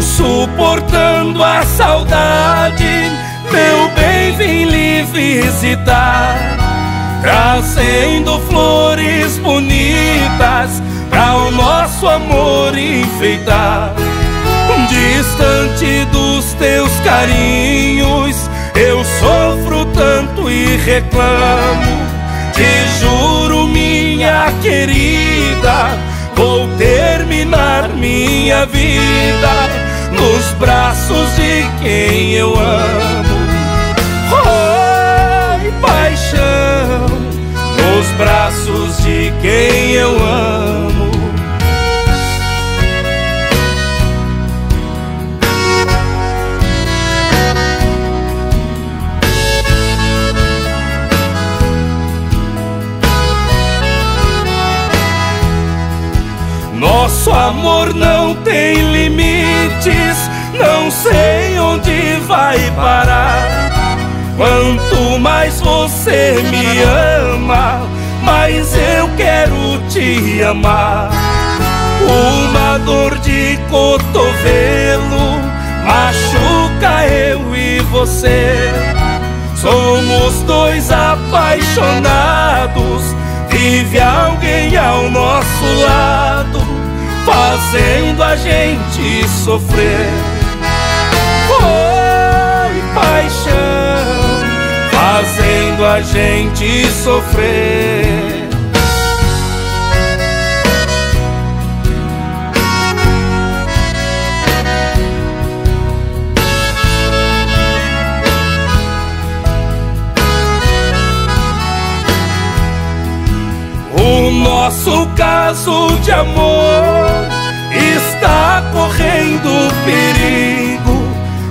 Suportando a saudade, meu bem, vim lhe visitar, trazendo flores bonitas para o nosso amor enfeitar. Distante dos teus carinhos, eu sofro tanto e reclamo. Te juro, minha querida, vou terminar minha vida nos braços de quem eu amo. Oi, paixão, nos braços de quem eu amo. Nosso amor não tem limites, não sei onde vai parar. Quanto mais você me ama, mais eu quero te amar. Uma dor de cotovelo machuca eu e você. Somos dois apaixonados Vive alguém ao nosso lado, fazendo a gente sofrer. Oi, paixão, fazendo a gente sofrer. Nosso caso de amor está correndo perigo.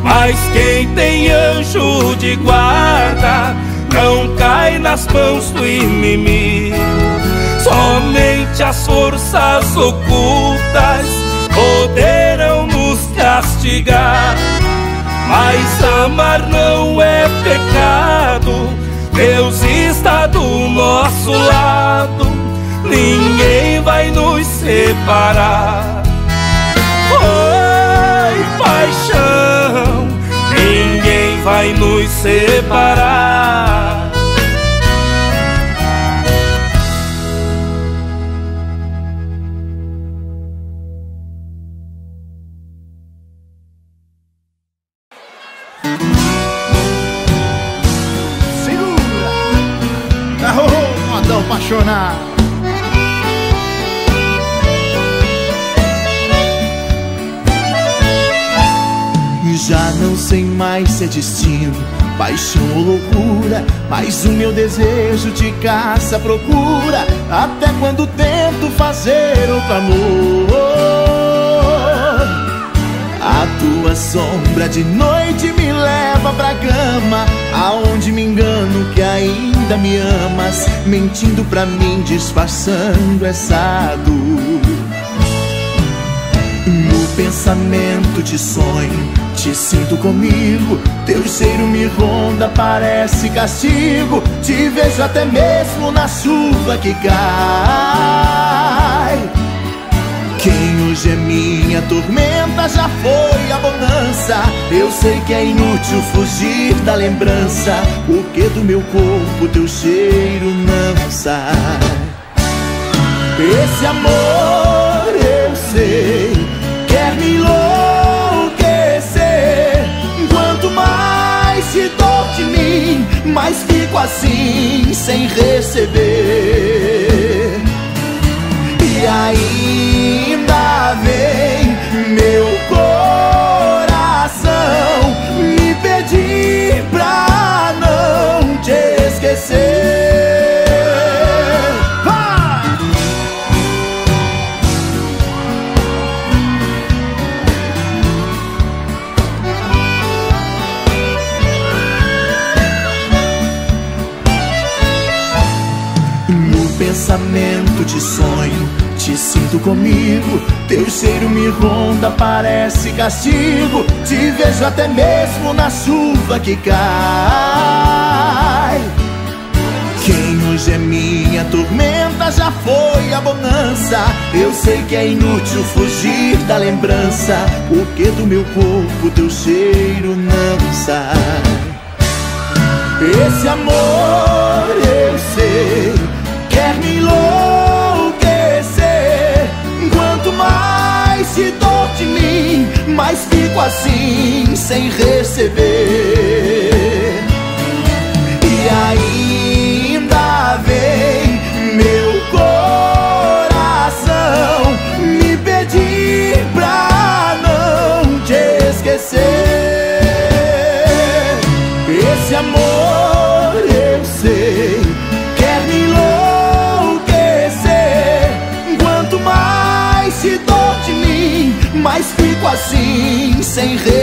Mas quem tem anjo de guarda não cai nas mãos do inimigo. Somente as forças ocultas poderão nos castigar. Mas amar não é pecado. Deus está do nosso lado, ninguém vai nos separar. Oi, paixão, ninguém vai nos separar. Segura! E já não sei mais se é destino, paixão ou loucura. Mas o meu desejo te caça, procura. Até quando tento fazer outro amor. A tua sombra de noite me leva pra cama. Aonde me engano que ainda me amas. Mentindo pra mim, disfarçando essa dor. No pensamento te sonho, te sinto comigo. Teu cheiro me ronda, parece castigo. Te vejo até mesmo na chuva que cai. Quem hoje é minha tormenta já foi a bonança. Eu sei que é inútil fugir da lembrança, porque do meu corpo teu cheiro não sai. Esse amor No pensamento te sonho, te sinto comigo. Teu cheiro me ronda, parece castigo. Te vejo até mesmo na chuva que cai. Quem hoje é minha tormenta já foi a bonança. Eu sei que é inútil fugir da lembrança, porque do meu corpo teu cheiro não sai. Esse amor se dou de mim, mais fico assim sem receber. Sem receber.